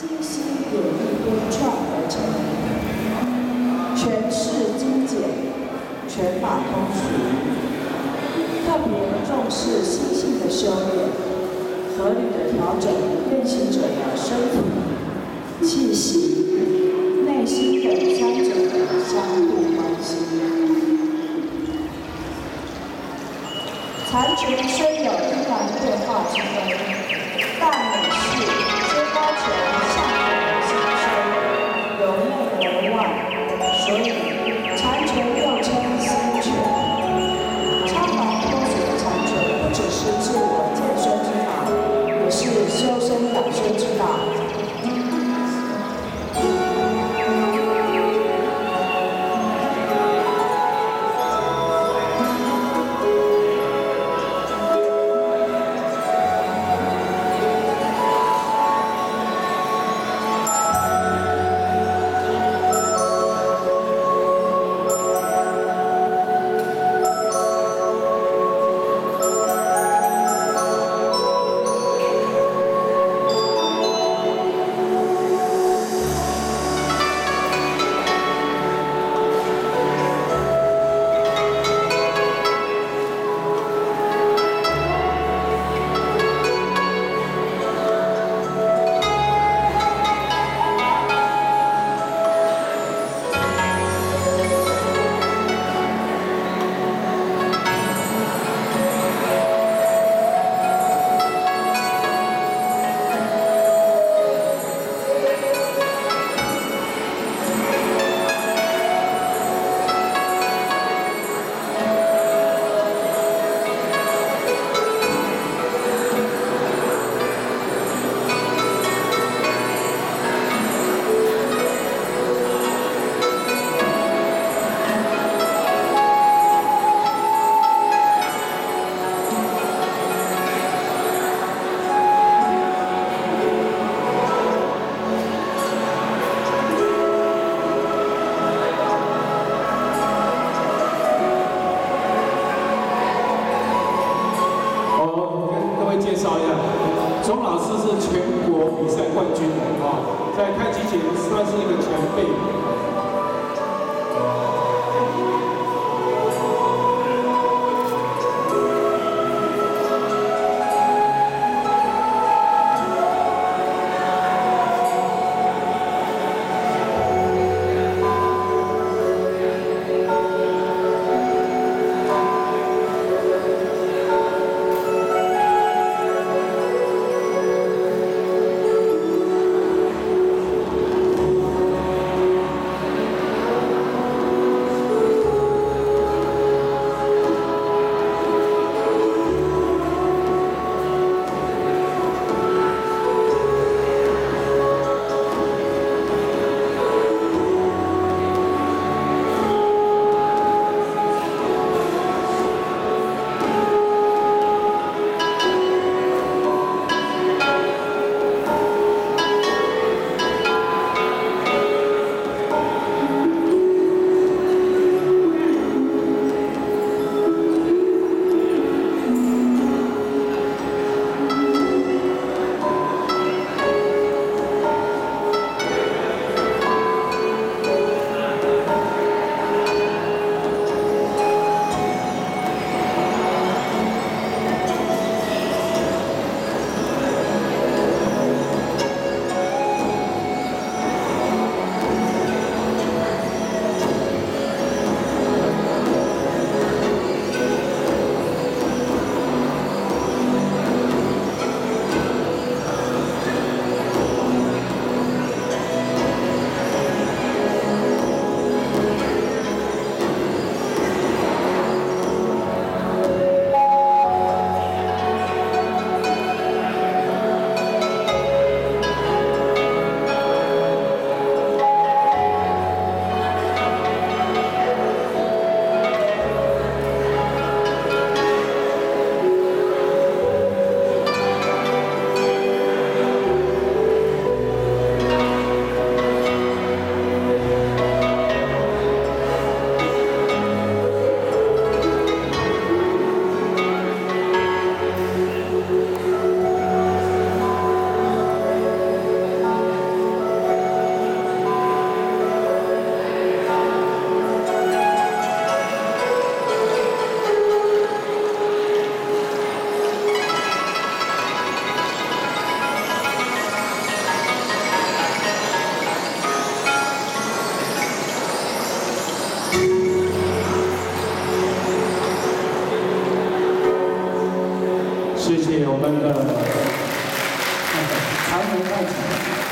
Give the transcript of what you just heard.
精心演绎编创而成，诠释精简，全法通俗，特别重视心性的修炼，合理的调整练习者的身体、气息、内心等三者的相互关系。残存虽有依然变化之分，但各位介绍一下，钟老师是全国比赛冠军啊，在太极拳算是一个前辈。谢谢我们的财神太极。